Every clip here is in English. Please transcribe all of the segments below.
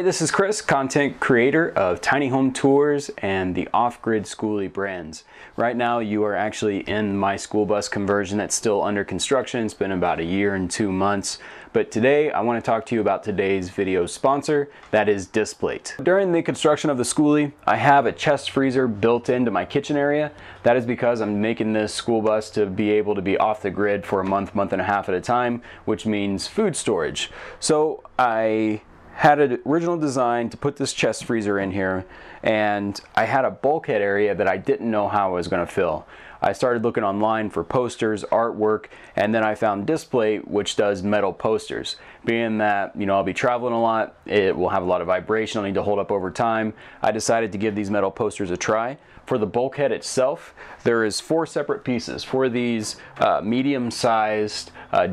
everybody, this is Chris, content creator of Tiny Home Tours and the Off-Grid Schoolie brands. Right now you are actually in my school bus conversion that's still under construction. It's been about a year and two months. But today I want to talk to you about today's video sponsor, that is Displate. During the construction of the schoolie, I have a chest freezer built into my kitchen area. That is because I'm making this school bus to be able to be off the grid for a month, month and a half at a time, which means food storage. So I had an original design to put this chest freezer in here and I had a bulkhead area that I didn't know how I was going to fill. I started looking online for posters, artwork, and then I found Displate, which does metal posters. Being that, you know, I'll be traveling a lot, it will have a lot of vibration, I'll need to hold up over time. I decided to give these metal posters a try. For the bulkhead itself, there is four separate pieces. For these uh, medium-sized uh,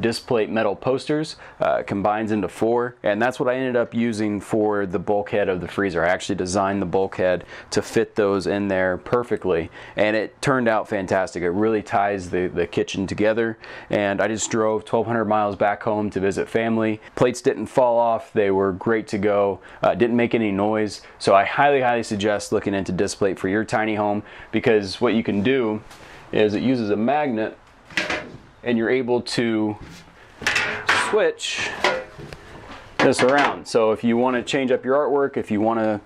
metal posters, uh, combines into four, and that's what I ended up using for the bulkhead of the freezer. I actually designed the bulkhead to fit those in there perfectly, and it turned out fantastic. It really ties the, the kitchen together, and I just drove 1,200 miles back home to visit family. Plates didn't fall off. They were great to go. Uh, didn't make any noise, so I highly, highly suggest looking into Displate for your tiny home because what you can do is it uses a magnet and you're able to switch this around. So if you want to change up your artwork, if you want to,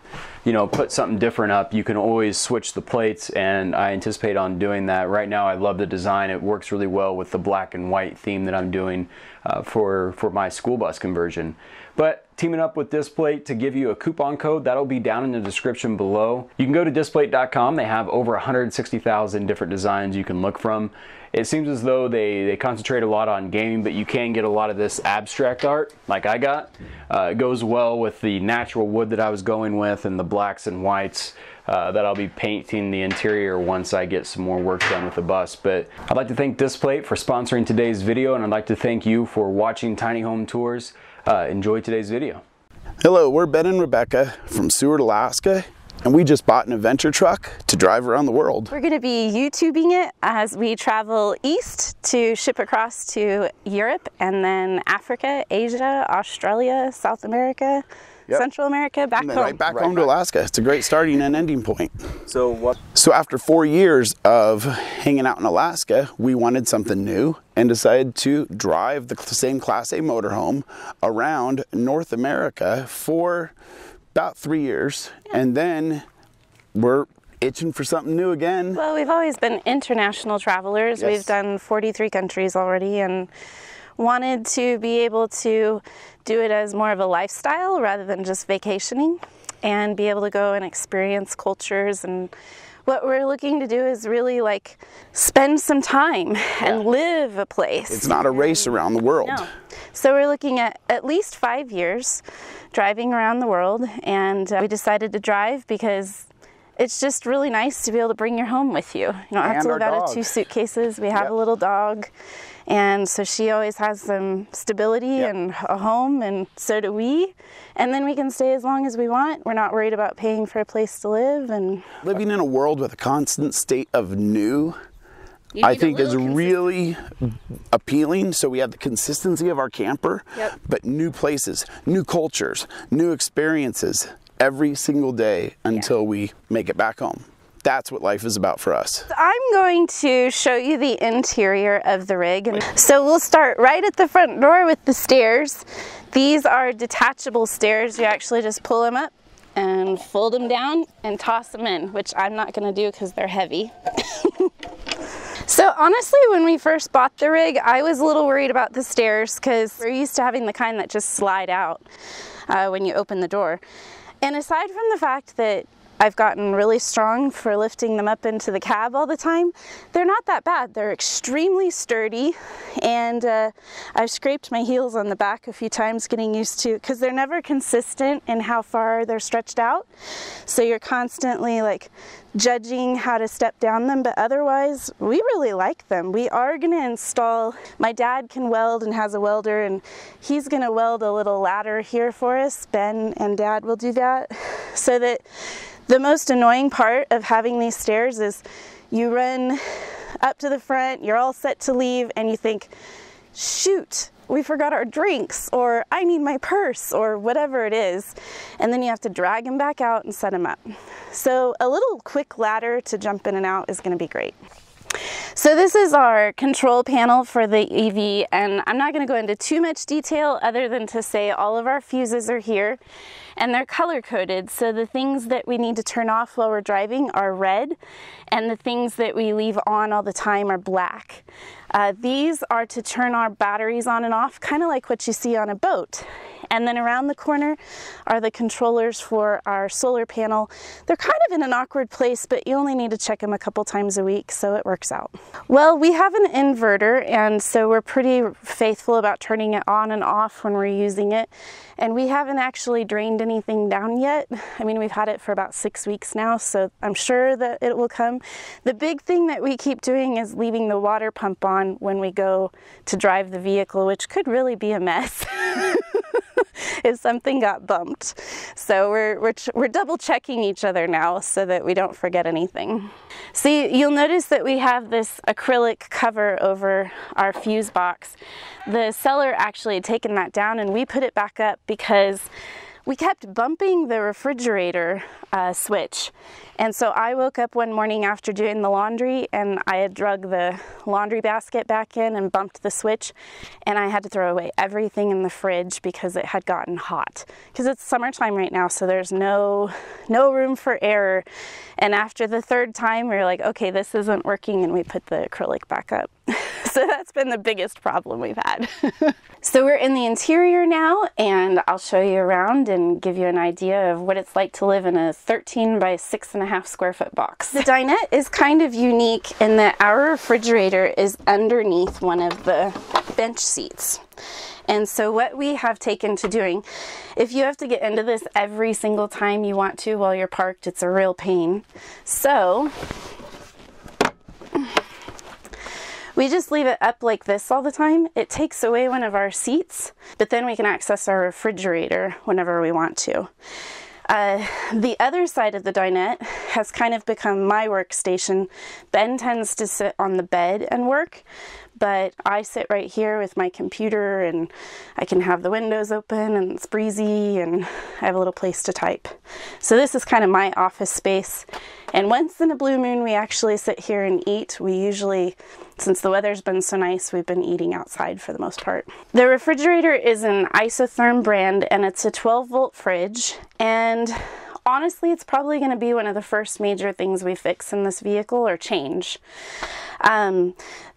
you know, put something different up, you can always switch the plates and I anticipate on doing that. Right now I love the design. It works really well with the black and white theme that I'm doing uh, for, for my school bus conversion. But teaming up with Displate to give you a coupon code, that'll be down in the description below. You can go to displate.com. They have over 160,000 different designs you can look from. It seems as though they, they concentrate a lot on gaming, but you can get a lot of this abstract art like I got. Uh, it goes well with the natural wood that I was going with and the blacks and whites. Uh, that I'll be painting the interior once I get some more work done with the bus. But I'd like to thank Displate for sponsoring today's video and I'd like to thank you for watching Tiny Home Tours. Uh, enjoy today's video. Hello, we're Ben and Rebecca from Seward, Alaska and we just bought an adventure truck to drive around the world. We're going to be YouTubing it as we travel east to ship across to Europe and then Africa, Asia, Australia, South America, Yep. Central America, back home. Right back right home back. to Alaska. It's a great starting and ending point. So what? So after four years of hanging out in Alaska, we wanted something new and decided to drive the same Class A motorhome around North America for about three years, yeah. and then we're itching for something new again. Well, we've always been international travelers. Yes. We've done 43 countries already, and wanted to be able to do it as more of a lifestyle rather than just vacationing and be able to go and experience cultures and what we're looking to do is really like spend some time and live a place. It's not a race around the world. No. So we're looking at at least five years driving around the world and uh, we decided to drive because it's just really nice to be able to bring your home with you. You don't have and to live out of two suitcases. We have yep. a little dog and so she always has some stability yep. and a home, and so do we. And then we can stay as long as we want. We're not worried about paying for a place to live. And living in a world with a constant state of new. I think is really appealing. So we have the consistency of our camper, yep. but new places, new cultures, new experiences every single day until yeah. we make it back home that's what life is about for us. I'm going to show you the interior of the rig. So we'll start right at the front door with the stairs. These are detachable stairs. You actually just pull them up and fold them down and toss them in, which I'm not gonna do because they're heavy. so honestly, when we first bought the rig, I was a little worried about the stairs because we're used to having the kind that just slide out uh, when you open the door. And aside from the fact that I've gotten really strong for lifting them up into the cab all the time. They're not that bad. They're extremely sturdy and uh, I've scraped my heels on the back a few times getting used to because they're never consistent in how far they're stretched out. So you're constantly like judging how to step down them, but otherwise we really like them. We are gonna install, my dad can weld and has a welder and he's gonna weld a little ladder here for us. Ben and dad will do that so that the most annoying part of having these stairs is you run up to the front, you're all set to leave, and you think, shoot, we forgot our drinks, or I need my purse, or whatever it is. And then you have to drag them back out and set them up. So a little quick ladder to jump in and out is gonna be great. So this is our control panel for the EV and I'm not going to go into too much detail other than to say all of our fuses are here and they're color coded so the things that we need to turn off while we're driving are red and the things that we leave on all the time are black. Uh, these are to turn our batteries on and off kind of like what you see on a boat and then around the corner are the controllers for our solar panel. They're kind of in an awkward place, but you only need to check them a couple times a week, so it works out. Well, we have an inverter, and so we're pretty faithful about turning it on and off when we're using it. And we haven't actually drained anything down yet. I mean, we've had it for about six weeks now, so I'm sure that it will come. The big thing that we keep doing is leaving the water pump on when we go to drive the vehicle, which could really be a mess. if something got bumped. So we're, we're, we're double checking each other now so that we don't forget anything. See, you'll notice that we have this acrylic cover over our fuse box. The seller actually had taken that down and we put it back up because we kept bumping the refrigerator uh, switch. And so I woke up one morning after doing the laundry and I had drug the laundry basket back in and bumped the switch and I had to throw away everything in the fridge because it had gotten hot. Because it's summertime right now, so there's no no room for error. And after the third time, we were like, okay, this isn't working, and we put the acrylic back up. so that's been the biggest problem we've had. so we're in the interior now, and I'll show you around and give you an idea of what it's like to live in a 13 by six and a half square foot box. The dinette is kind of unique in that our refrigerator is underneath one of the bench seats. And so what we have taken to doing, if you have to get into this every single time you want to while you're parked, it's a real pain. So we just leave it up like this all the time. It takes away one of our seats, but then we can access our refrigerator whenever we want to. Uh, the other side of the dinette has kind of become my workstation. Ben tends to sit on the bed and work, but I sit right here with my computer and I can have the windows open and it's breezy and I have a little place to type. So this is kind of my office space. And once in a blue moon, we actually sit here and eat. We usually, since the weather's been so nice, we've been eating outside for the most part. The refrigerator is an isotherm brand and it's a 12 volt fridge. And honestly, it's probably going to be one of the first major things we fix in this vehicle or change. Um,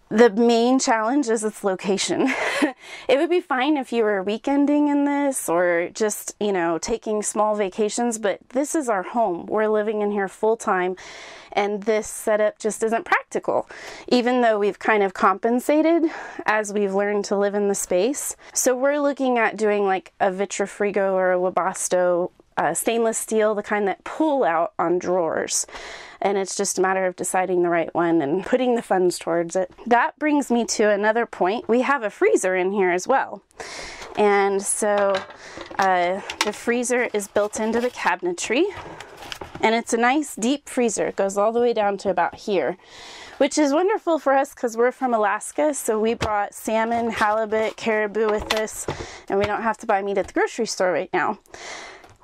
the main challenge is its location. it would be fine if you were weekending in this or just, you know, taking small vacations, but this is our home. We're living in here full time and this setup just isn't practical, even though we've kind of compensated as we've learned to live in the space. So we're looking at doing like a Vitrifrigo or a Webasto uh, stainless steel, the kind that pull out on drawers. And it's just a matter of deciding the right one and putting the funds towards it. That brings me to another point. We have a freezer in here as well. And so uh, the freezer is built into the cabinetry. And it's a nice deep freezer. It goes all the way down to about here which is wonderful for us because we're from Alaska. So we brought salmon, halibut, caribou with us, and we don't have to buy meat at the grocery store right now.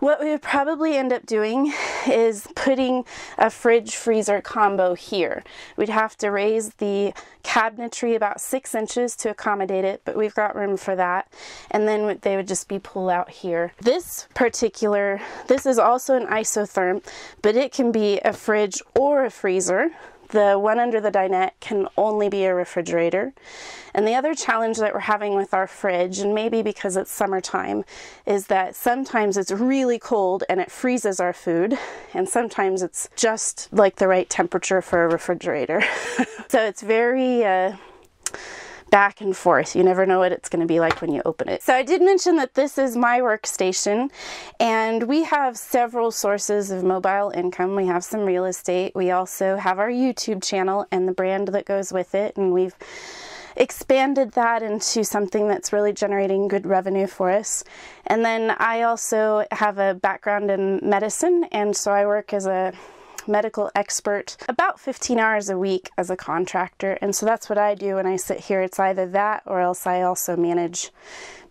What we would probably end up doing is putting a fridge freezer combo here. We'd have to raise the cabinetry about six inches to accommodate it, but we've got room for that. And then they would just be pull out here. This particular, this is also an isotherm, but it can be a fridge or a freezer. The one under the dinette can only be a refrigerator. And the other challenge that we're having with our fridge, and maybe because it's summertime, is that sometimes it's really cold and it freezes our food, and sometimes it's just like the right temperature for a refrigerator. so it's very uh, back and forth. You never know what it's going to be like when you open it. So I did mention that this is my workstation and we have several sources of mobile income. We have some real estate. We also have our YouTube channel and the brand that goes with it and we've expanded that into something that's really generating good revenue for us. And then I also have a background in medicine, and so I work as a medical expert about 15 hours a week as a contractor. And so that's what I do when I sit here. It's either that or else I also manage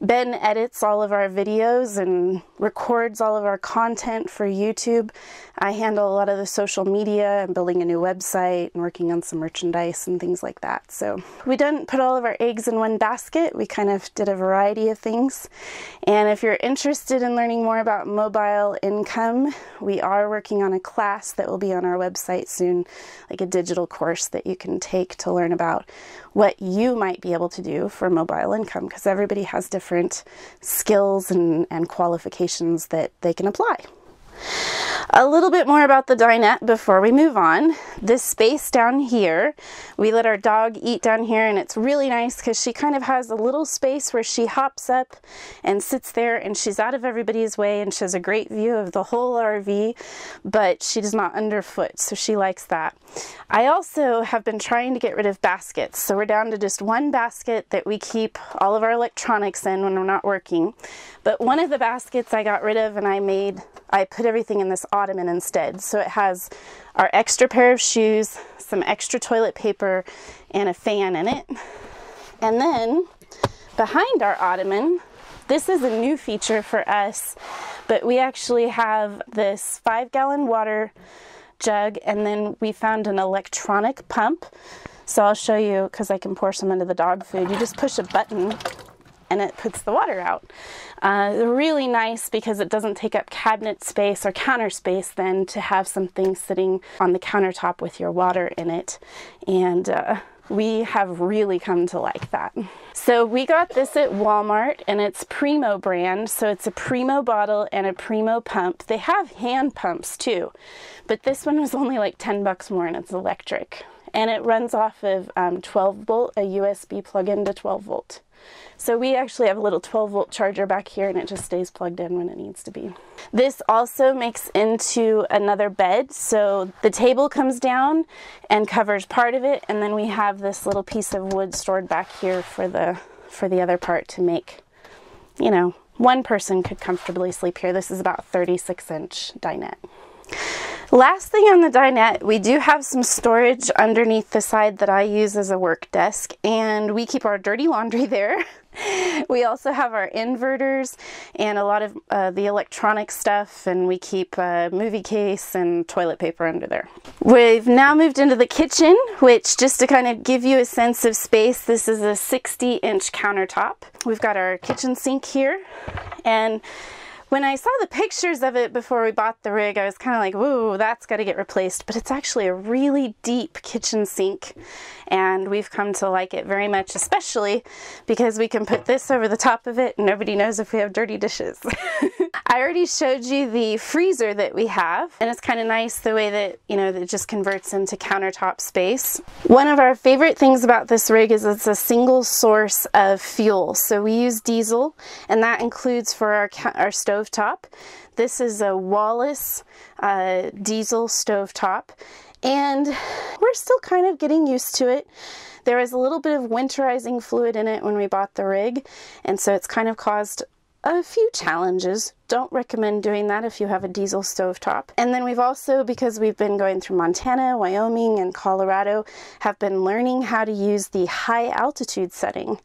Ben edits all of our videos and records all of our content for YouTube. I handle a lot of the social media and building a new website and working on some merchandise and things like that. So we didn't put all of our eggs in one basket. We kind of did a variety of things. And if you're interested in learning more about mobile income, we are working on a class that will be on our website soon, like a digital course that you can take to learn about what you might be able to do for mobile income because everybody has different skills and, and qualifications that they can apply. A little bit more about the dinette before we move on. This space down here, we let our dog eat down here and it's really nice because she kind of has a little space where she hops up and sits there and she's out of everybody's way and she has a great view of the whole RV, but she does not underfoot, so she likes that. I also have been trying to get rid of baskets, so we're down to just one basket that we keep all of our electronics in when we're not working. But one of the baskets I got rid of and I made, I put everything in this ottoman instead. So it has our extra pair of shoes, some extra toilet paper, and a fan in it. And then behind our ottoman, this is a new feature for us, but we actually have this five gallon water jug and then we found an electronic pump. So I'll show you because I can pour some into the dog food. You just push a button and it puts the water out. Uh, really nice because it doesn't take up cabinet space or counter space then to have something sitting on the countertop with your water in it. And uh, we have really come to like that. So we got this at Walmart and it's Primo brand. So it's a Primo bottle and a Primo pump. They have hand pumps too, but this one was only like 10 bucks more and it's electric. And it runs off of um, 12 volt, a USB plug-in to 12 volt. So we actually have a little 12 volt charger back here and it just stays plugged in when it needs to be. This also makes into another bed. So the table comes down and covers part of it. And then we have this little piece of wood stored back here for the, for the other part to make, you know, one person could comfortably sleep here. This is about 36 inch dinette. Last thing on the dinette, we do have some storage underneath the side that I use as a work desk and we keep our dirty laundry there. we also have our inverters and a lot of uh, the electronic stuff and we keep a movie case and toilet paper under there. We've now moved into the kitchen which just to kind of give you a sense of space this is a 60 inch countertop. We've got our kitchen sink here and when I saw the pictures of it before we bought the rig, I was kind of like, whoa, that's got to get replaced. But it's actually a really deep kitchen sink, and we've come to like it very much, especially because we can put this over the top of it and nobody knows if we have dirty dishes. I already showed you the freezer that we have, and it's kind of nice the way that, you know, it just converts into countertop space. One of our favorite things about this rig is it's a single source of fuel. So we use diesel, and that includes for our, our stovetop. This is a Wallas uh, diesel stovetop, and we're still kind of getting used to it. There is a little bit of winterizing fluid in it when we bought the rig, and so it's kind of caused a few challenges. Don't recommend doing that if you have a diesel stovetop. And then we've also, because we've been going through Montana, Wyoming, and Colorado, have been learning how to use the high altitude setting.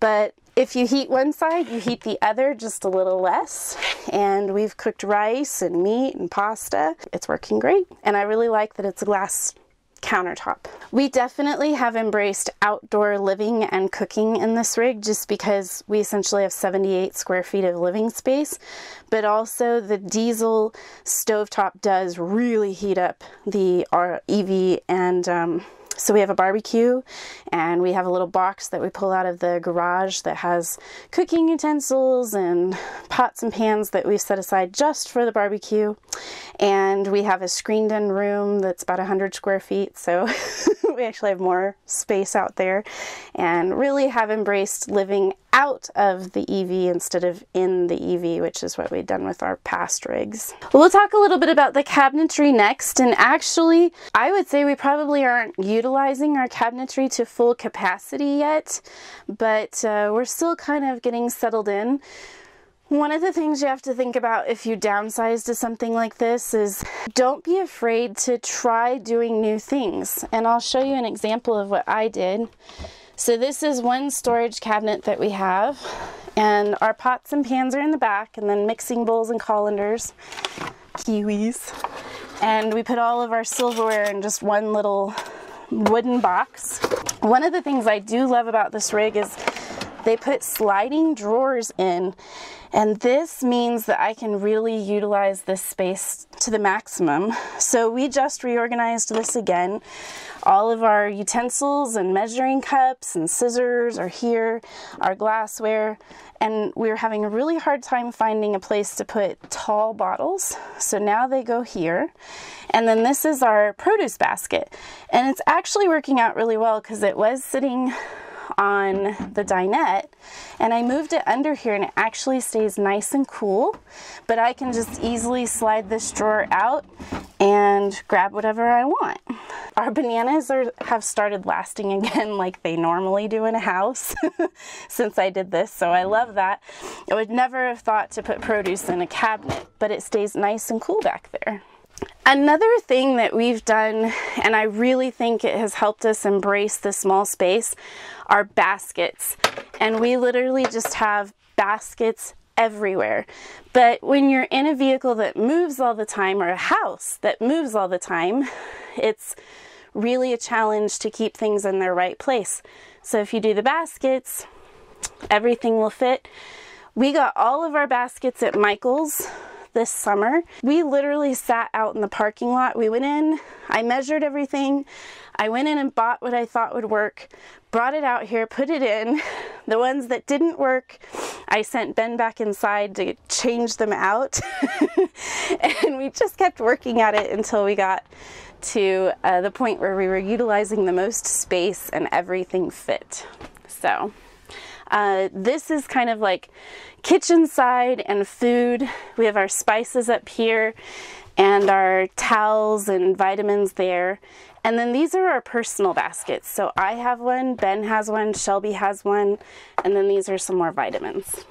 But if you heat one side, you heat the other just a little less. And we've cooked rice and meat and pasta. It's working great. And I really like that it's a glass countertop. We definitely have embraced outdoor living and cooking in this rig just because we essentially have 78 square feet of living space, but also the diesel stovetop does really heat up the EV and um, so we have a barbecue and we have a little box that we pull out of the garage that has cooking utensils and pots and pans that we've set aside just for the barbecue. And we have a screened in room that's about 100 square feet. So we actually have more space out there and really have embraced living out of the EV instead of in the EV, which is what we've done with our past rigs. We'll talk a little bit about the cabinetry next, and actually, I would say we probably aren't utilizing our cabinetry to full capacity yet, but uh, we're still kind of getting settled in. One of the things you have to think about if you downsize to something like this is don't be afraid to try doing new things. And I'll show you an example of what I did. So this is one storage cabinet that we have and our pots and pans are in the back and then mixing bowls and colanders, kiwis. And we put all of our silverware in just one little wooden box. One of the things I do love about this rig is they put sliding drawers in and this means that I can really utilize this space to the maximum. So we just reorganized this again. All of our utensils and measuring cups and scissors are here, our glassware, and we were having a really hard time finding a place to put tall bottles. So now they go here. And then this is our produce basket. And it's actually working out really well because it was sitting on the dinette and I moved it under here and it actually stays nice and cool but I can just easily slide this drawer out and grab whatever I want. Our bananas are, have started lasting again like they normally do in a house since I did this so I love that. I would never have thought to put produce in a cabinet but it stays nice and cool back there. Another thing that we've done, and I really think it has helped us embrace the small space, are baskets. And we literally just have baskets everywhere. But when you're in a vehicle that moves all the time or a house that moves all the time, it's really a challenge to keep things in their right place. So if you do the baskets, everything will fit. We got all of our baskets at Michael's this summer. We literally sat out in the parking lot. We went in, I measured everything. I went in and bought what I thought would work, brought it out here, put it in. The ones that didn't work, I sent Ben back inside to change them out. and we just kept working at it until we got to uh, the point where we were utilizing the most space and everything fit. So uh, this is kind of like kitchen side and food. We have our spices up here and our towels and vitamins there. And then these are our personal baskets. So I have one, Ben has one, Shelby has one, and then these are some more vitamins.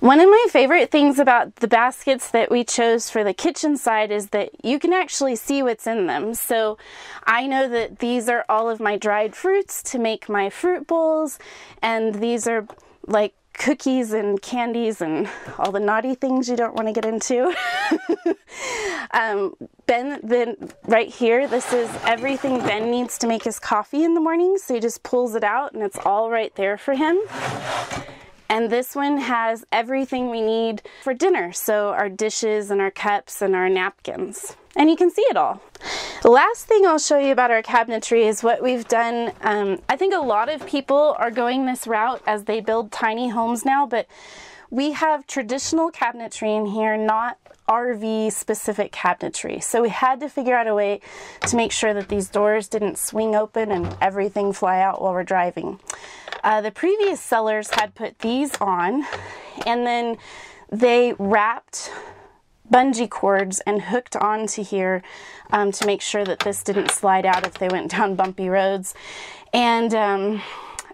One of my favorite things about the baskets that we chose for the kitchen side is that you can actually see what's in them. So I know that these are all of my dried fruits to make my fruit bowls, and these are like cookies and candies and all the naughty things you don't want to get into. um, ben, then right here, this is everything Ben needs to make his coffee in the morning. So he just pulls it out and it's all right there for him. And this one has everything we need for dinner. So our dishes and our cups and our napkins. And you can see it all. The last thing I'll show you about our cabinetry is what we've done. Um, I think a lot of people are going this route as they build tiny homes now, but we have traditional cabinetry in here, not RV specific cabinetry. So we had to figure out a way to make sure that these doors didn't swing open and everything fly out while we're driving. Uh, the previous sellers had put these on and then they wrapped bungee cords and hooked onto here um, to make sure that this didn't slide out if they went down bumpy roads. And um,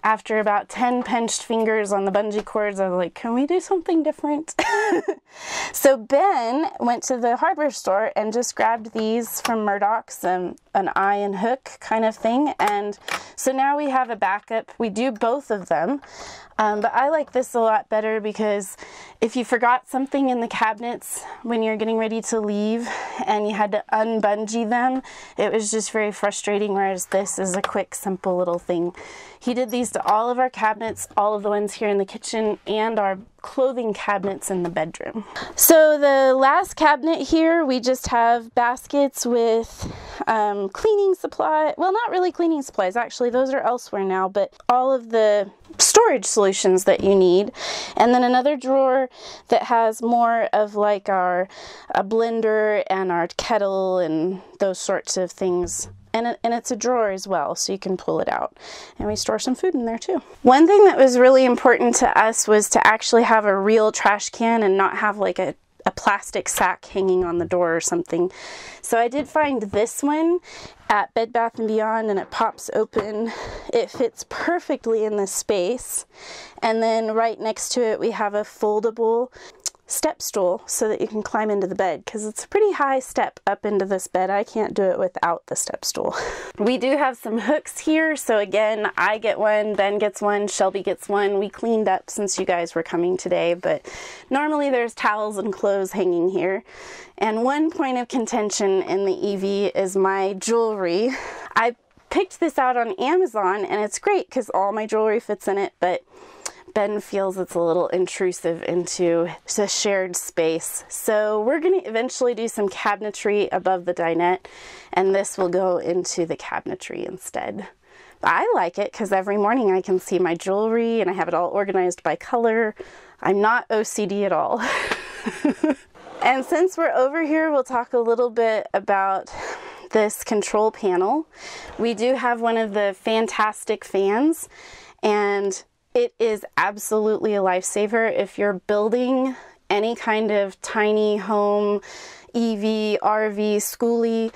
after about 10 pinched fingers on the bungee cords, I was like, can we do something different? so Ben went to the hardware store and just grabbed these from Murdoch's, um, an eye and hook kind of thing. And so now we have a backup. We do both of them. Um, but I like this a lot better because if you forgot something in the cabinets when you're getting ready to leave and you had to unbungee them, it was just very frustrating, whereas this is a quick, simple little thing. He did these to all of our cabinets, all of the ones here in the kitchen, and our clothing cabinets in the bedroom. So the last cabinet here, we just have baskets with um, cleaning supply. Well, not really cleaning supplies, actually, those are elsewhere now, but all of the storage solutions that you need. And then another drawer that has more of like our a blender and our kettle and those sorts of things and, it, and it's a drawer as well so you can pull it out and we store some food in there too one thing that was really important to us was to actually have a real trash can and not have like a a plastic sack hanging on the door or something. So I did find this one at Bed Bath & Beyond and it pops open. It fits perfectly in this space. And then right next to it we have a foldable step stool so that you can climb into the bed because it's a pretty high step up into this bed. I can't do it without the step stool. we do have some hooks here. So again, I get one, Ben gets one, Shelby gets one. We cleaned up since you guys were coming today, but normally there's towels and clothes hanging here. And one point of contention in the EV is my jewelry. I picked this out on Amazon and it's great because all my jewelry fits in it, but Ben feels it's a little intrusive into the shared space. So we're going to eventually do some cabinetry above the dinette and this will go into the cabinetry instead. I like it because every morning I can see my jewelry and I have it all organized by color. I'm not OCD at all. and since we're over here, we'll talk a little bit about this control panel. We do have one of the fantastic fans and it is absolutely a lifesaver if you're building any kind of tiny home, EV, RV, schoolie.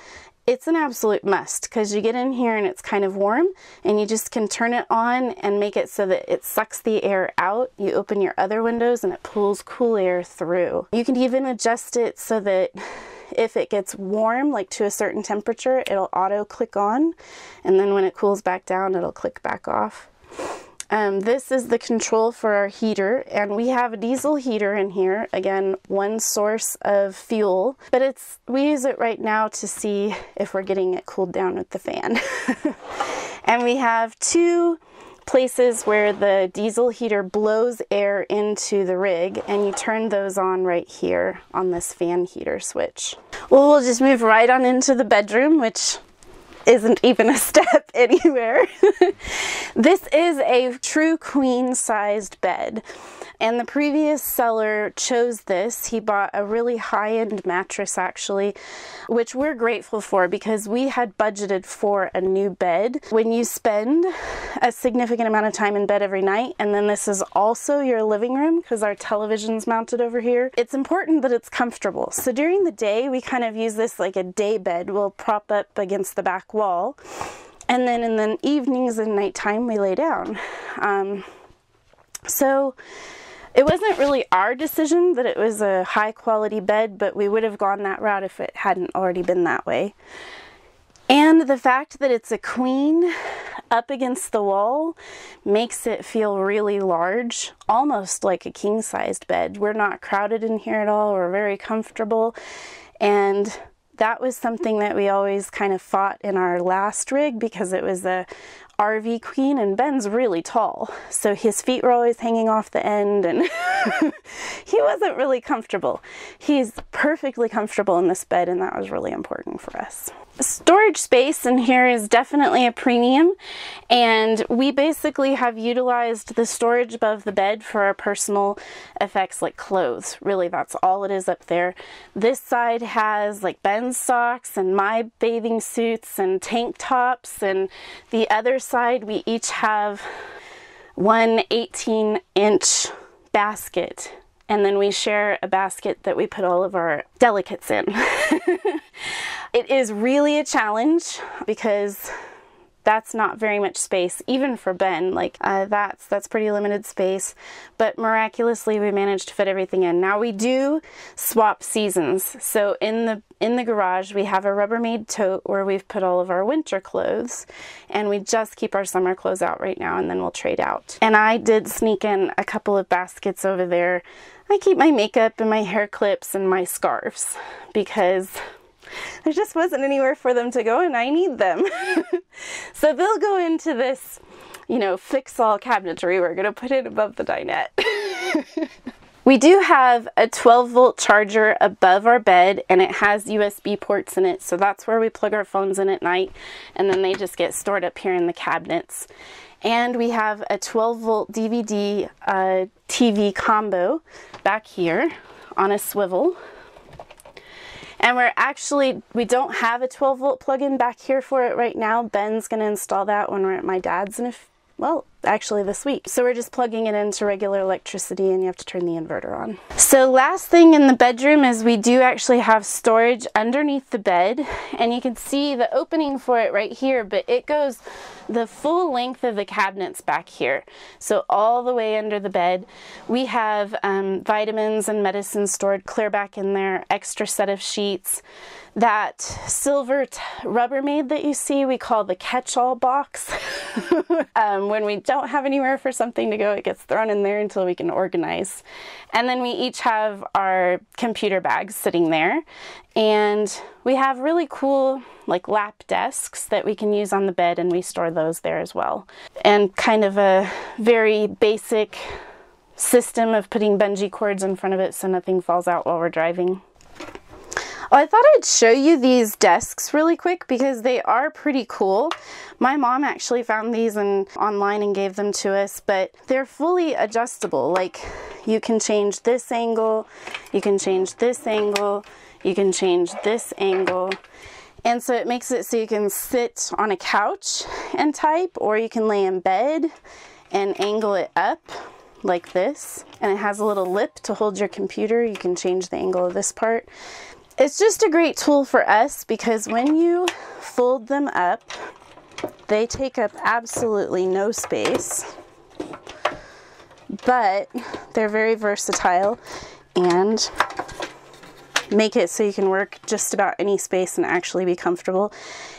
It's an absolute must because you get in here and it's kind of warm and you just can turn it on and make it so that it sucks the air out. You open your other windows and it pulls cool air through. You can even adjust it so that if it gets warm, like to a certain temperature, it'll auto click on and then when it cools back down, it'll click back off. Um, this is the control for our heater and we have a diesel heater in here. Again, one source of fuel, but it's we use it right now to see if we're getting it cooled down with the fan. and we have two places where the diesel heater blows air into the rig and you turn those on right here on this fan heater switch. Well, we'll just move right on into the bedroom, which isn't even a step anywhere. this is a true queen sized bed. And the previous seller chose this. He bought a really high end mattress, actually, which we're grateful for because we had budgeted for a new bed. When you spend a significant amount of time in bed every night, and then this is also your living room because our television's mounted over here, it's important that it's comfortable. So during the day, we kind of use this like a day bed. We'll prop up against the back wall. And then in the evenings and nighttime, we lay down. Um, so it wasn't really our decision that it was a high quality bed, but we would have gone that route if it hadn't already been that way. And the fact that it's a queen up against the wall makes it feel really large, almost like a king sized bed. We're not crowded in here at all, we're very comfortable. And that was something that we always kind of fought in our last rig because it was a RV queen and Ben's really tall. So his feet were always hanging off the end and he wasn't really comfortable. He's perfectly comfortable in this bed and that was really important for us storage space in here is definitely a premium and we basically have utilized the storage above the bed for our personal effects like clothes. Really that's all it is up there. This side has like Ben's socks and my bathing suits and tank tops and the other side we each have one 18 inch basket and then we share a basket that we put all of our delicates in. it is really a challenge because that's not very much space even for Ben like uh, that's that's pretty limited space. But miraculously we managed to fit everything in. Now we do swap seasons. So in the in the garage we have a Rubbermaid tote where we've put all of our winter clothes and we just keep our summer clothes out right now and then we'll trade out. And I did sneak in a couple of baskets over there. I keep my makeup and my hair clips and my scarves because there just wasn't anywhere for them to go and I need them. so they'll go into this, you know, fix all cabinetry we're going to put it above the dinette. we do have a 12 volt charger above our bed and it has USB ports in it. So that's where we plug our phones in at night and then they just get stored up here in the cabinets. And we have a 12 volt DVD uh, TV combo back here on a swivel. And we're actually, we don't have a 12 volt plug-in back here for it right now. Ben's gonna install that when we're at my dad's in a, well, actually this week. So we're just plugging it into regular electricity and you have to turn the inverter on. So last thing in the bedroom is we do actually have storage underneath the bed and you can see the opening for it right here, but it goes the full length of the cabinets back here. So all the way under the bed, we have um, vitamins and medicines stored clear back in there, extra set of sheets. That silver Rubbermaid that you see, we call the catch-all box. um, when we don't have anywhere for something to go, it gets thrown in there until we can organize. And then we each have our computer bags sitting there. And we have really cool like lap desks that we can use on the bed and we store those there as well. And kind of a very basic system of putting bungee cords in front of it so nothing falls out while we're driving. Oh, I thought I'd show you these desks really quick because they are pretty cool. My mom actually found these in, online and gave them to us, but they're fully adjustable. Like you can change this angle, you can change this angle, you can change this angle. And so it makes it so you can sit on a couch and type, or you can lay in bed and angle it up like this. And it has a little lip to hold your computer. You can change the angle of this part. It's just a great tool for us because when you fold them up, they take up absolutely no space, but they're very versatile and make it so you can work just about any space and actually be comfortable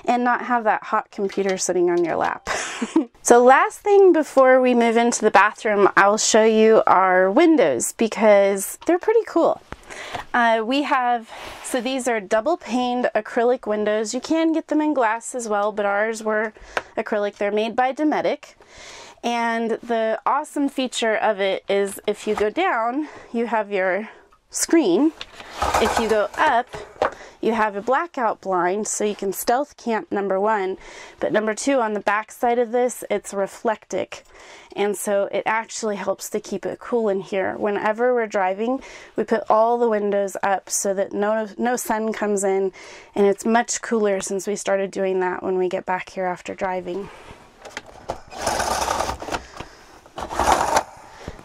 and not have that hot computer sitting on your lap. so last thing before we move into the bathroom, I'll show you our windows because they're pretty cool. Uh, we have, so these are double paned acrylic windows. You can get them in glass as well, but ours were acrylic. They're made by Dometic. And the awesome feature of it is if you go down, you have your screen. If you go up, you have a blackout blind so you can stealth camp number one. But number two on the back side of this it's Reflectix. And so it actually helps to keep it cool in here. Whenever we're driving we put all the windows up so that no no sun comes in and it's much cooler since we started doing that when we get back here after driving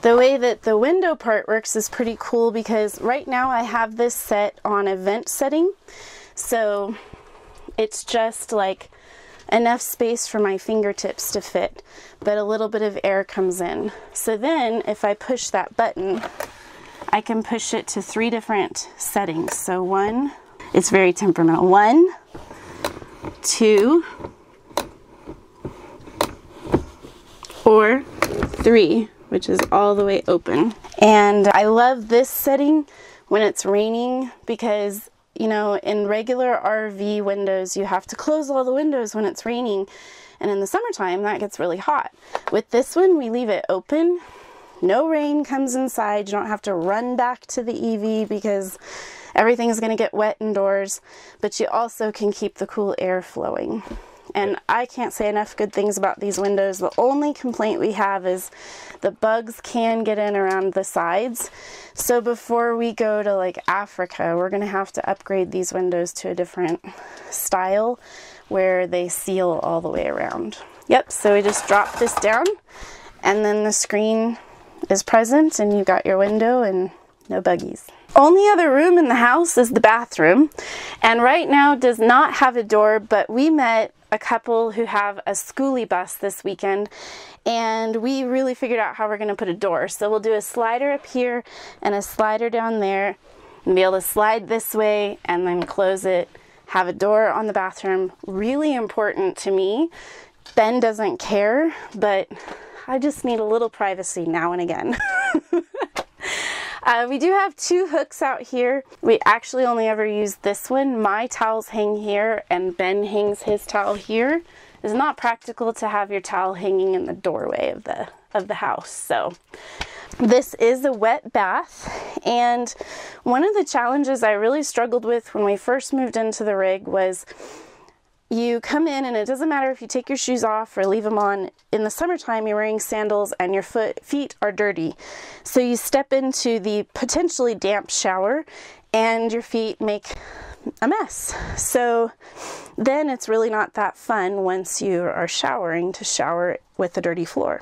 The way that the window part works is pretty cool because right now I have this set on event setting. So it's just like enough space for my fingertips to fit, but a little bit of air comes in. So then if I push that button, I can push it to three different settings. So one, it's very temperamental. One, two, or three which is all the way open. And I love this setting when it's raining because you know, in regular RV windows, you have to close all the windows when it's raining. And in the summertime, that gets really hot. With this one, we leave it open. No rain comes inside. You don't have to run back to the EV because everything's going to get wet indoors. But you also can keep the cool air flowing and I can't say enough good things about these windows. The only complaint we have is the bugs can get in around the sides. So before we go to like Africa, we're gonna have to upgrade these windows to a different style where they seal all the way around. Yep, so we just drop this down and then the screen is present and you got your window and no buggies. Only other room in the house is the bathroom and right now does not have a door but we met a couple who have a schoolie bus this weekend and we really figured out how we're going to put a door. So we'll do a slider up here and a slider down there and be able to slide this way and then close it. Have a door on the bathroom. Really important to me. Ben doesn't care, but I just need a little privacy now and again. Uh, we do have two hooks out here. We actually only ever use this one. My towels hang here and Ben hangs his towel here. It's not practical to have your towel hanging in the doorway of the, of the house. So this is a wet bath and one of the challenges I really struggled with when we first moved into the rig was you come in and it doesn't matter if you take your shoes off or leave them on. In the summertime, you're wearing sandals and your foot feet are dirty. So you step into the potentially damp shower and your feet make a mess. So then it's really not that fun once you are showering to shower with a dirty floor.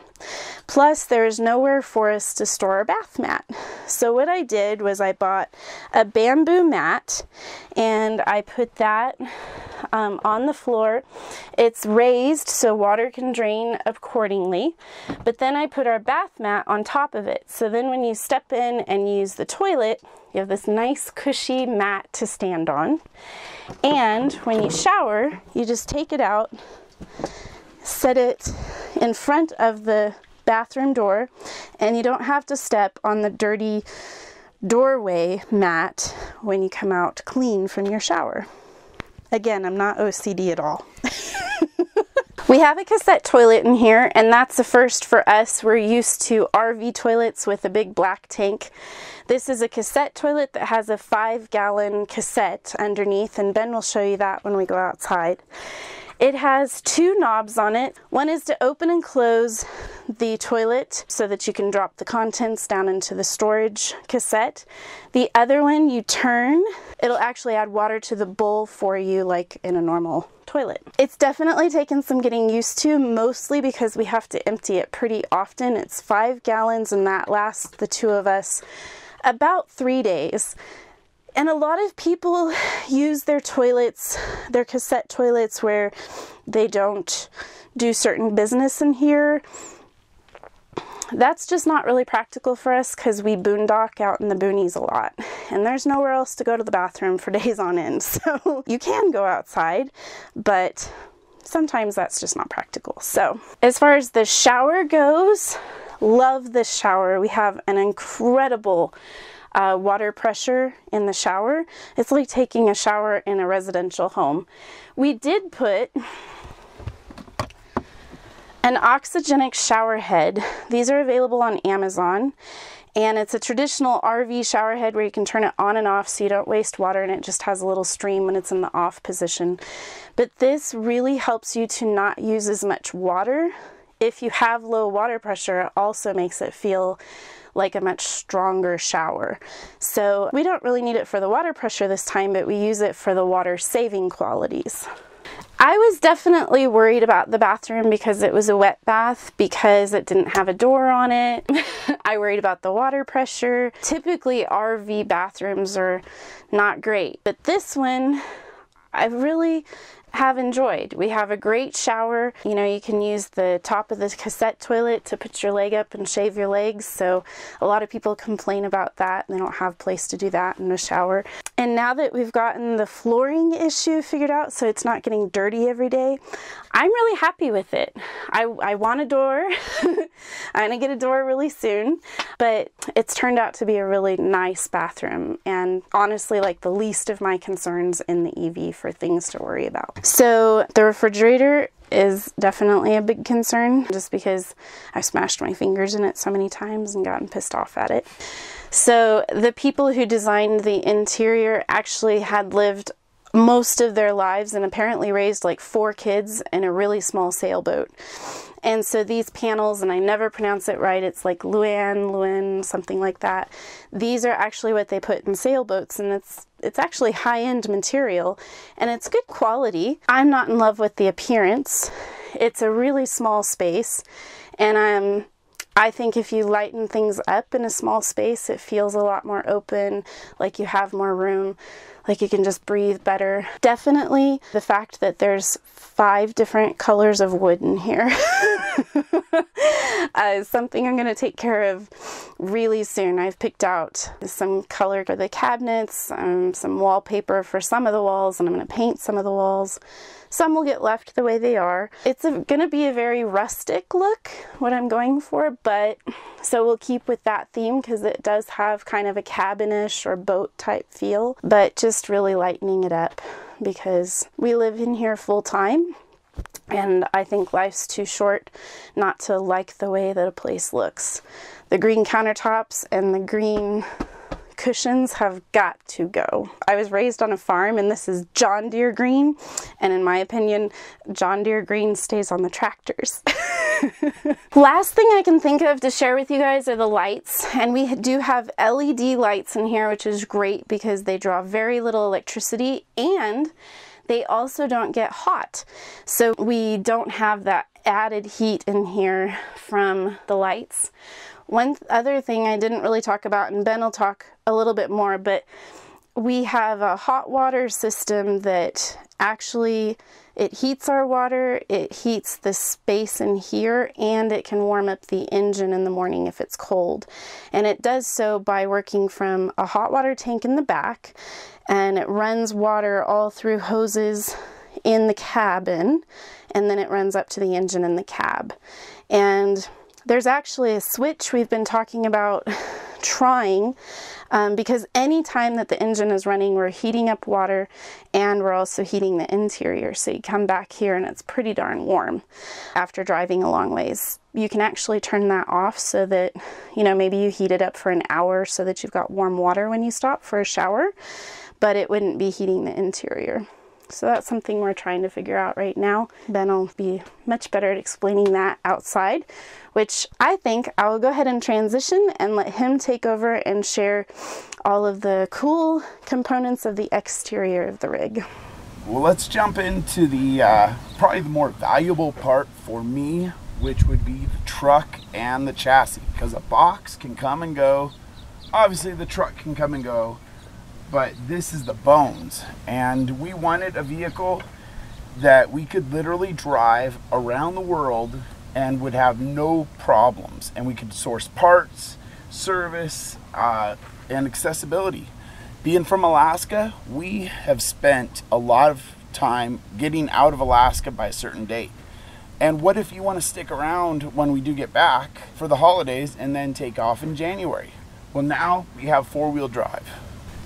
Plus, there is nowhere for us to store our bath mat. So, what I did was I bought a bamboo mat and I put that um, on the floor. It's raised so water can drain accordingly, but then I put our bath mat on top of it. So, then when you step in and use the toilet, you have this nice cushy mat to stand on. And when you shower, you just take it out, set it in front of the bathroom door, and you don't have to step on the dirty doorway mat when you come out clean from your shower. Again, I'm not OCD at all. We have a cassette toilet in here, and that's the first for us. We're used to RV toilets with a big black tank. This is a cassette toilet that has a five gallon cassette underneath, and Ben will show you that when we go outside. It has two knobs on it. One is to open and close the toilet so that you can drop the contents down into the storage cassette. The other one you turn, it'll actually add water to the bowl for you like in a normal toilet. It's definitely taken some getting used to, mostly because we have to empty it pretty often. It's five gallons and that lasts the two of us about three days. And a lot of people use their toilets, their cassette toilets, where they don't do certain business in here. That's just not really practical for us because we boondock out in the boonies a lot. And there's nowhere else to go to the bathroom for days on end. So you can go outside, but sometimes that's just not practical. So, as far as the shower goes, love this shower. We have an incredible uh, water pressure in the shower. It's like taking a shower in a residential home. We did put an oxygenic shower head. These are available on Amazon. And it's a traditional RV shower head where you can turn it on and off so you don't waste water and it just has a little stream when it's in the off position. But this really helps you to not use as much water. If you have low water pressure, it also makes it feel like a much stronger shower. So we don't really need it for the water pressure this time, but we use it for the water saving qualities. I was definitely worried about the bathroom because it was a wet bath because it didn't have a door on it. I worried about the water pressure. Typically RV bathrooms are not great, but this one I really have enjoyed. We have a great shower. You know, you can use the top of the cassette toilet to put your leg up and shave your legs. So a lot of people complain about that. They don't have place to do that in a shower. And now that we've gotten the flooring issue figured out so it's not getting dirty every day, I'm really happy with it. I, I want a door. I'm gonna get a door really soon, but it's turned out to be a really nice bathroom and honestly like the least of my concerns in the EV for things to worry about. So the refrigerator is definitely a big concern just because I've smashed my fingers in it so many times and gotten pissed off at it. So the people who designed the interior actually had lived most of their lives and apparently raised like four kids in a really small sailboat. And so these panels, and I never pronounce it right, it's like Luan, Luan, something like that. These are actually what they put in sailboats, and it's it's actually high-end material and it's good quality. I'm not in love with the appearance. It's a really small space, and I'm I think if you lighten things up in a small space, it feels a lot more open, like you have more room, like you can just breathe better. Definitely the fact that there's five different colors of wood in here uh, something I'm going to take care of really soon. I've picked out some color for the cabinets, um, some wallpaper for some of the walls, and I'm going to paint some of the walls. Some will get left the way they are. It's going to be a very rustic look, what I'm going for, but so we'll keep with that theme because it does have kind of a cabinish or boat type feel, but just really lightening it up because we live in here full time and I think life's too short not to like the way that a place looks. The green countertops and the green cushions have got to go. I was raised on a farm and this is John Deere green and in my opinion John Deere green stays on the tractors. Last thing I can think of to share with you guys are the lights and we do have LED lights in here which is great because they draw very little electricity and they also don't get hot. So we don't have that added heat in here from the lights. One other thing I didn't really talk about, and Ben will talk a little bit more, but we have a hot water system that actually it heats our water, it heats the space in here, and it can warm up the engine in the morning if it's cold. And it does so by working from a hot water tank in the back, and it runs water all through hoses in the cabin, and then it runs up to the engine in the cab. And there's actually a switch we've been talking about trying um, because anytime that the engine is running, we're heating up water and we're also heating the interior. So you come back here and it's pretty darn warm after driving a long ways. You can actually turn that off so that, you know, maybe you heat it up for an hour so that you've got warm water when you stop for a shower, but it wouldn't be heating the interior. So that's something we're trying to figure out right now. Ben will be much better at explaining that outside, which I think I will go ahead and transition and let him take over and share all of the cool components of the exterior of the rig. Well, let's jump into the uh, probably the more valuable part for me, which would be the truck and the chassis, because a box can come and go. Obviously, the truck can come and go, but this is the bones. And we wanted a vehicle that we could literally drive around the world and would have no problems. And we could source parts, service, uh, and accessibility. Being from Alaska, we have spent a lot of time getting out of Alaska by a certain date. And what if you want to stick around when we do get back for the holidays and then take off in January? Well, now we have four wheel drive.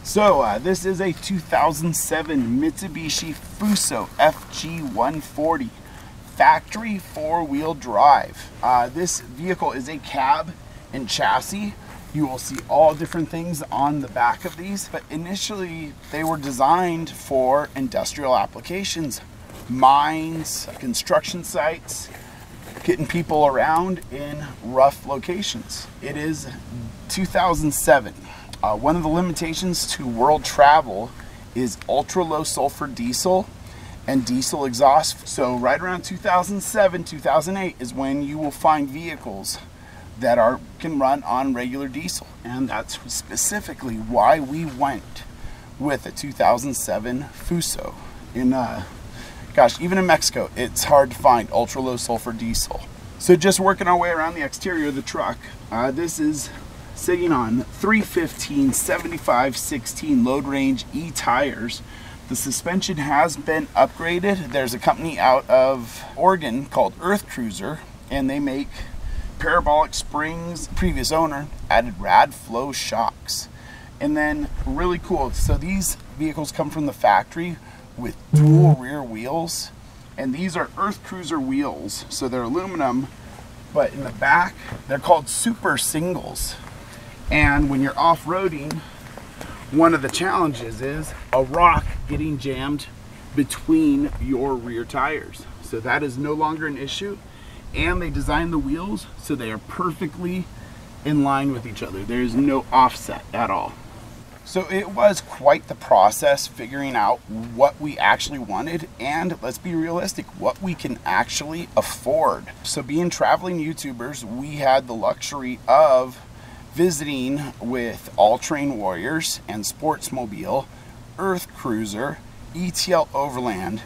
So uh, this is a 2007 Mitsubishi Fuso FG140 factory four-wheel drive. Uh, this vehicle is a cab and chassis. You will see all different things on the back of these, but initially they were designed for industrial applications, mines, construction sites, getting people around in rough locations. It is 2007. Uh, one of the limitations to world travel is ultra low sulfur diesel and diesel exhaust. So right around 2007, 2008 is when you will find vehicles that are can run on regular diesel. And that's specifically why we went with a 2007 Fuso. In uh, gosh, even in Mexico, it's hard to find ultra low sulfur diesel. So just working our way around the exterior of the truck, uh, this is sitting on 315 75 16 load range E tires. The suspension has been upgraded. There's a company out of Oregon called Earth Cruiser, and they make parabolic springs. Previous owner added Radflo shocks. And then really cool. So these vehicles come from the factory with dual rear wheels. And these are Earth Cruiser wheels. So they're aluminum, but in the back, they're called super singles. And when you're off-roading, one of the challenges is a rock getting jammed between your rear tires. So that is no longer an issue. And they designed the wheels so they are perfectly in line with each other. There is no offset at all. So it was quite the process figuring out what we actually wanted and let's be realistic, what we can actually afford. So being traveling YouTubers, we had the luxury of visiting with All Terrain Warriors and Sportsmobile, Earth Cruiser, ETL Overland,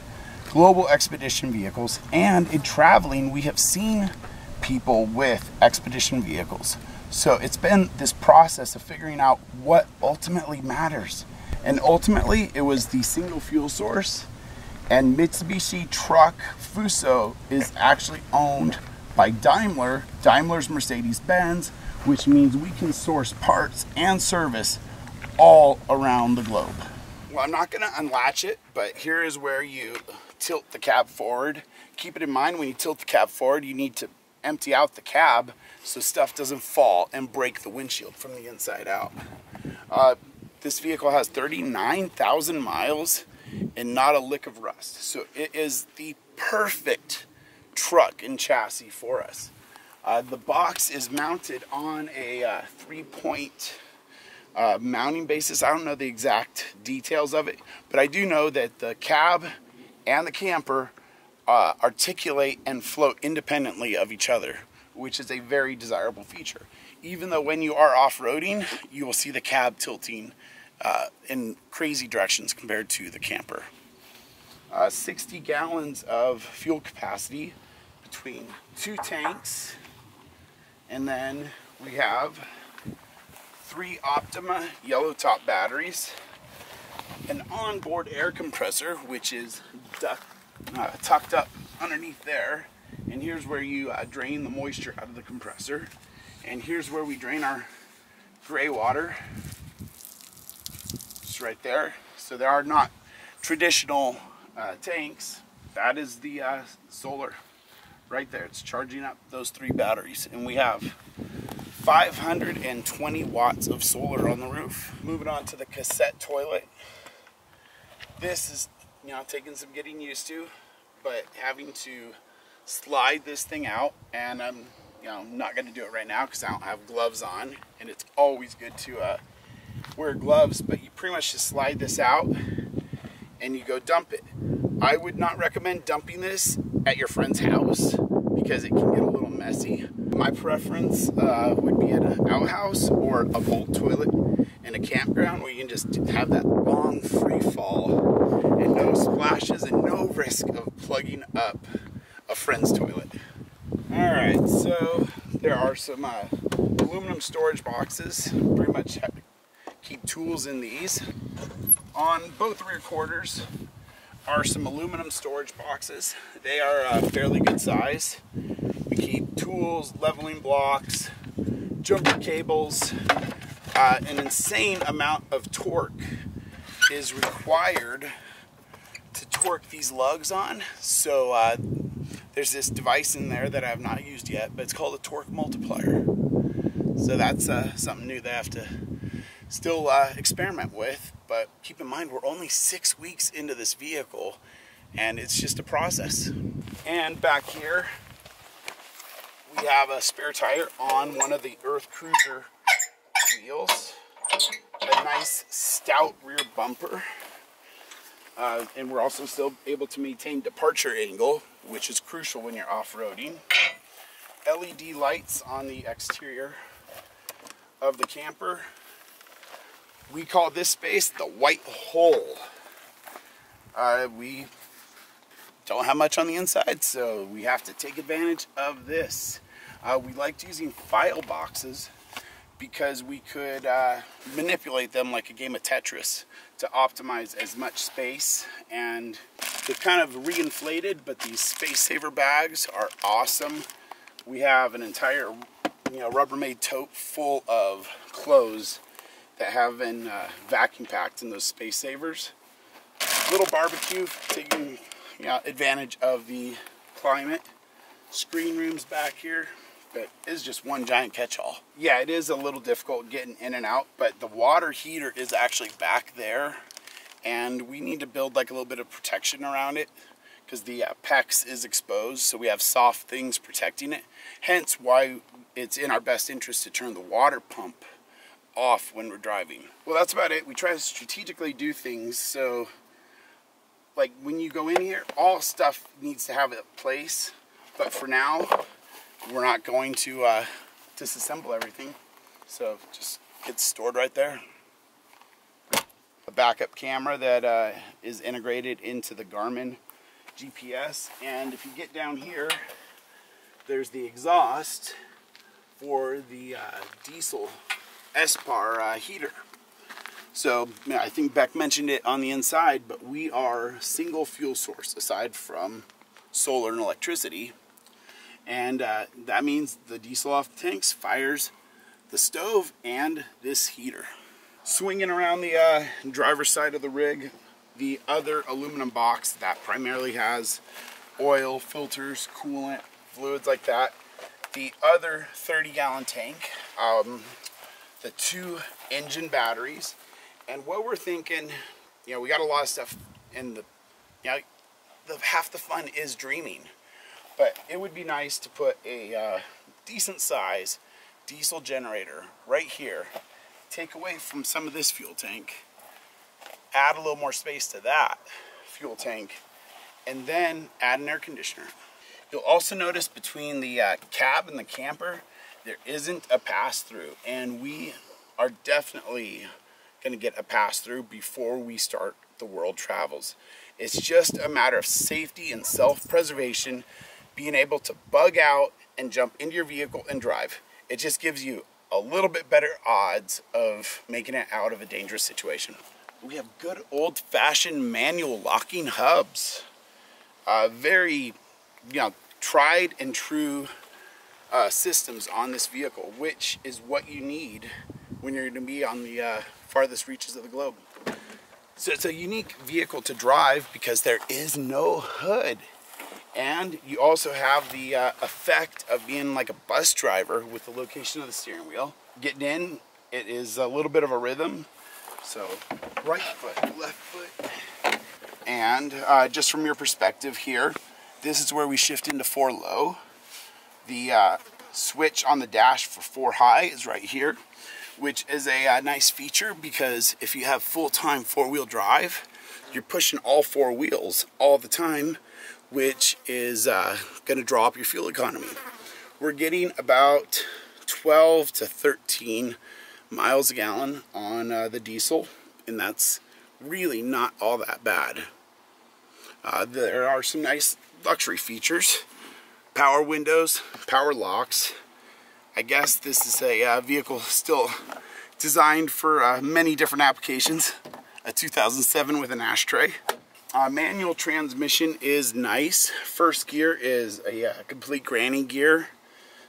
Global Expedition vehicles, and in traveling, we have seen people with expedition vehicles. So it's been this process of figuring out what ultimately matters. And ultimately, it was the single fuel source. And Mitsubishi Truck Fuso is actually owned by Daimler, Daimler's Mercedes Benz, which means we can source parts and service all around the globe. Well, I'm not gonna unlatch it, but here is where you tilt the cab forward. Keep it in mind when you tilt the cab forward, you need to empty out the cab so stuff doesn't fall and break the windshield from the inside out. Uh, this vehicle has 39,000 miles and not a lick of rust. So it is the perfect truck and chassis for us. Uh, the box is mounted on a uh, three-point uh, mounting basis. I don't know the exact details of it, but I do know that the cab and the camper uh, articulate and float independently of each other, which is a very desirable feature. Even though when you are off-roading, you will see the cab tilting uh, in crazy directions compared to the camper. Uh, 60 gallons of fuel capacity between two tanks, and then we have three Optima yellow top batteries, an onboard air compressor, which is uh, tucked up underneath there. And here's where you uh, drain the moisture out of the compressor. And here's where we drain our gray water. It's right there. So there are not traditional uh, tanks. That is the uh, solar right there. It's charging up those three batteries. And we have 520 watts of solar on the roof. Moving on to the cassette toilet. This is you know, taking some getting used to, but having to slide this thing out and I'm, you know, not going to do it right now because I don't have gloves on and it's always good to uh, wear gloves, but you pretty much just slide this out and you go dump it. I would not recommend dumping this at your friend's house because it can get a little messy. My preference uh, would be at an outhouse or a vault toilet in a campground where you can just have that long free fall and no splashes and no risk of plugging up a friend's toilet. All right, so there are some uh, aluminum storage boxes. Pretty much keep tools in these. On both rear quarters are some aluminum storage boxes. They are uh, fairly good size. We keep tools, leveling blocks, jumper cables, uh, an insane amount of torque is required to torque these lugs on. So uh, there's this device in there that I have not used yet, but it's called a torque multiplier. So that's uh, something new that I have to still uh, experiment with. But keep in mind, we're only six weeks into this vehicle and it's just a process. And back here, we have a spare tire on one of the Earth Cruiser wheels, a nice stout rear bumper, uh, and we're also still able to maintain departure angle, which is crucial when you're off-roading. LED lights on the exterior of the camper. We call this space the white hole. Uh, we don't have much on the inside, so we have to take advantage of this. Uh, we liked using file boxes because we could uh, manipulate them like a game of Tetris to optimize as much space and they're kind of reinflated but these space saver bags are awesome we have an entire you know Rubbermaid tote full of clothes that have been uh, vacuum packed in those space savers little barbecue taking you know, advantage of the climate screen rooms back here but it's just one giant catch-all. Yeah, it is a little difficult getting in and out, but the water heater is actually back there, and we need to build like a little bit of protection around it because the uh, PEX is exposed, so we have soft things protecting it. Hence why it's in our best interest to turn the water pump off when we're driving. Well, that's about it. We try to strategically do things so like when you go in here, all stuff needs to have a place. But for now, we're not going to uh, disassemble everything. So just gets stored right there. A backup camera that uh, is integrated into the Garmin GPS. And if you get down here, there's the exhaust for the uh, diesel Espar uh, heater. So I think Beck mentioned it on the inside, but we are single fuel source aside from solar and electricity and uh, that means the diesel off the tanks fires the stove and this heater. Swinging around the uh, driver's side of the rig, the other aluminum box that primarily has oil, filters, coolant, fluids like that. The other 30 gallon tank, um, the two engine batteries, and what we're thinking, you know, we got a lot of stuff in the, you know, the, half the fun is dreaming. But it would be nice to put a uh, decent size diesel generator right here, take away from some of this fuel tank, add a little more space to that fuel tank, and then add an air conditioner. You'll also notice between the uh, cab and the camper, there isn't a pass-through, and we are definitely gonna get a pass-through before we start the world travels. It's just a matter of safety and self-preservation, being able to bug out and jump into your vehicle and drive. It just gives you a little bit better odds of making it out of a dangerous situation. We have good old-fashioned manual locking hubs. Uh, very, you know, tried and true uh, systems on this vehicle, which is what you need when you're going to be on the uh, farthest reaches of the globe. So it's a unique vehicle to drive because there is no hood. And you also have the uh, effect of being like a bus driver with the location of the steering wheel. Getting in, it is a little bit of a rhythm. So right foot, left foot. And uh, just from your perspective here, this is where we shift into four low. The uh, switch on the dash for four high is right here, which is a uh, nice feature because if you have full-time four-wheel drive, you're pushing all four wheels all the time, which is uh, going to draw up your fuel economy. We're getting about 12 to 13 miles a gallon on uh, the diesel, and that's really not all that bad. Uh, there are some nice luxury features. Power windows, power locks. I guess this is a uh, vehicle still designed for uh, many different applications. A 2007 with an ashtray. Uh, manual transmission is nice. First gear is a uh, complete granny gear.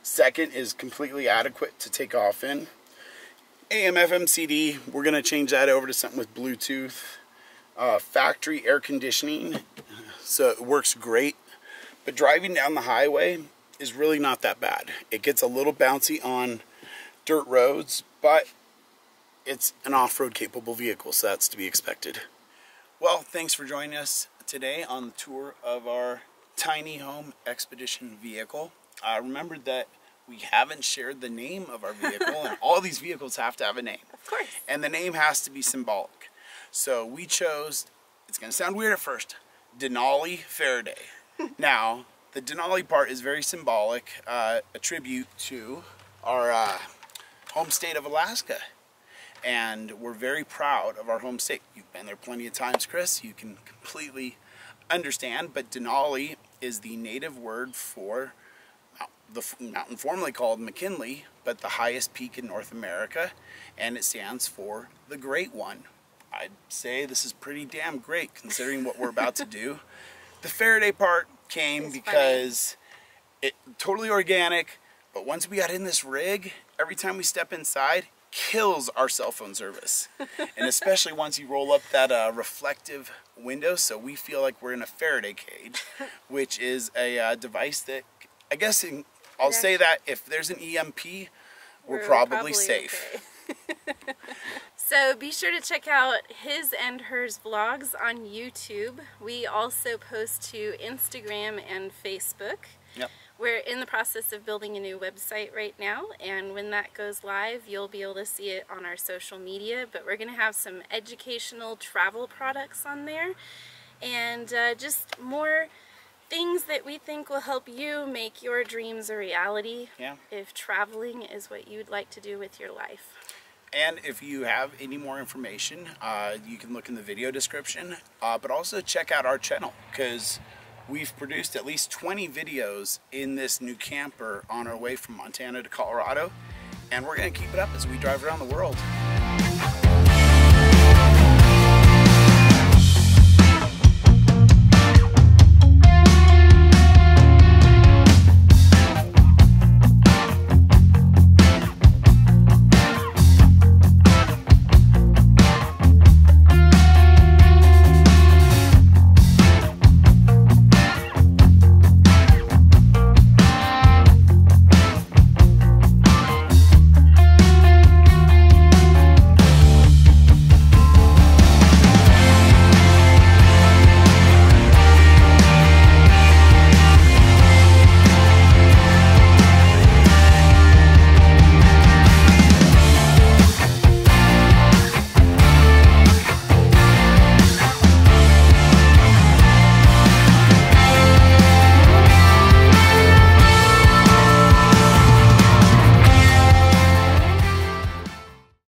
Second is completely adequate to take off in. AM, FM, CD, we're to change that over to something with Bluetooth. Uh, factory air conditioning, so it works great. But driving down the highway is really not that bad. It gets a little bouncy on dirt roads, but it's an off-road capable vehicle, so that's to be expected. Well, thanks for joining us today on the tour of our tiny home expedition vehicle. Uh, remember that we haven't shared the name of our vehicle, and all these vehicles have to have a name. Of course. And the name has to be symbolic. So we chose, it's going to sound weird at first, Denali Faraday. Now, the Denali part is very symbolic, uh, a tribute to our uh, home state of Alaska. And we're very proud of our home state. You've been there plenty of times, Chris. You can completely understand, but Denali is the native word for the mountain formerly called McKinley, but the highest peak in North America, and it stands for the Great One. I'd say this is pretty damn great considering what we're about to do. The Faraday part came it's because funny. it totally organic, but once we got in this rig, every time we step inside, kills our cell phone service. and especially once you roll up that uh, reflective window, so we feel like we're in a Faraday cage, which is a uh, device that, I guess in, I'll say that if there's an EMP, we're, we're probably, probably, safe. Okay. so be sure to check out his and hers vlogs on YouTube. We also post to Instagram and Facebook. Yep. We're in the process of building a new website right now, and when that goes live, you'll be able to see it on our social media. But we're going to have some educational travel products on there, and uh, just more things that we think will help you make your dreams a reality yeah. if traveling is what you'd like to do with your life. And if you have any more information, uh, you can look in the video description, uh, but also check out our channel because we've produced at least 20 videos in this new camper on our way from Montana to Colorado, and we're to keep it up as we drive around the world.